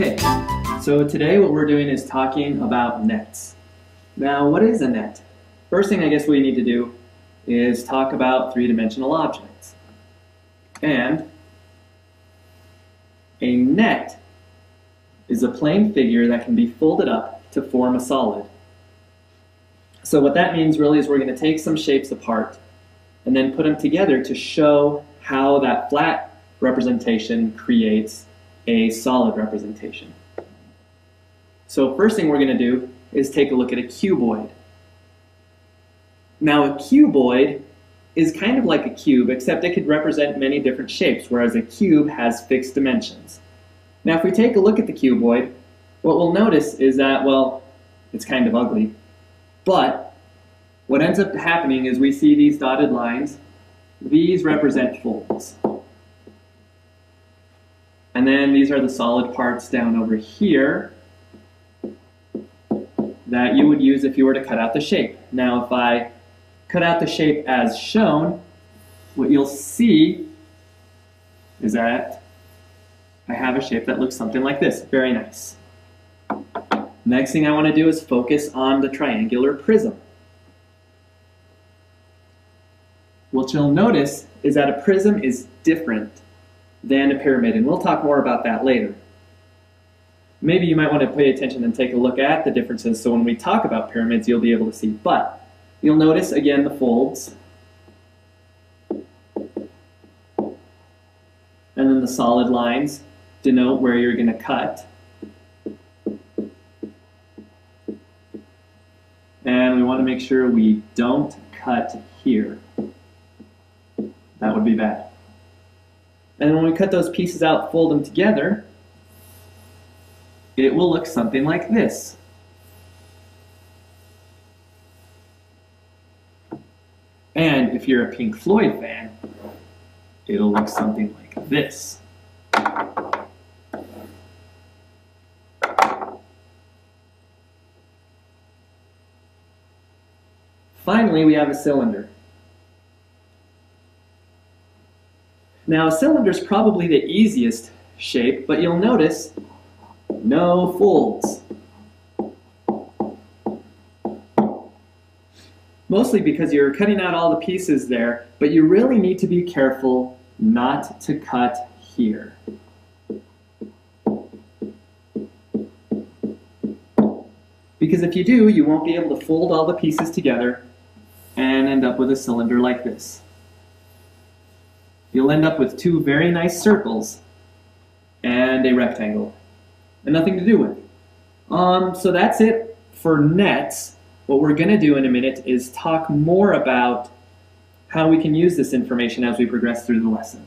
Okay, so today what we're doing is talking about nets. Now, what is a net? First thing I guess we need to do is talk about three-dimensional objects. And a net is a plane figure that can be folded up to form a solid. So what that means really is we're going to take some shapes apart and then put them together to show how that flat representation creates a solid representation. So first thing we're going to do is take a look at a cuboid. Now a cuboid is kind of like a cube, except it could represent many different shapes, whereas a cube has fixed dimensions. Now if we take a look at the cuboid, what we'll notice is that, well, it's kind of ugly, but what ends up happening is we see these dotted lines. These represent folds. And then these are the solid parts down over here that you would use if you were to cut out the shape. Now if I cut out the shape as shown, what you'll see is that I have a shape that looks something like this. Very nice. Next thing I want to do is focus on the triangular prism. What you'll notice is that a prism is different than a pyramid, and we'll talk more about that later. Maybe you might want to pay attention and take a look at the differences so when we talk about pyramids you'll be able to see. But you'll notice again the folds, and then the solid lines denote where you're going to cut. And we want to make sure we don't cut here. That would be bad. And when we cut those pieces out, fold them together, it will look something like this. And if you're a Pink Floyd fan, it'll look something like this. Finally, we have a cylinder. Now, a cylinder is probably the easiest shape, but you'll notice no folds. Mostly because you're cutting out all the pieces there, but you really need to be careful not to cut here. Because if you do, you won't be able to fold all the pieces together and end up with a cylinder like this you'll end up with two very nice circles and a rectangle. And nothing to do with. Um, so that's it for nets. What we're going to do in a minute is talk more about how we can use this information as we progress through the lesson.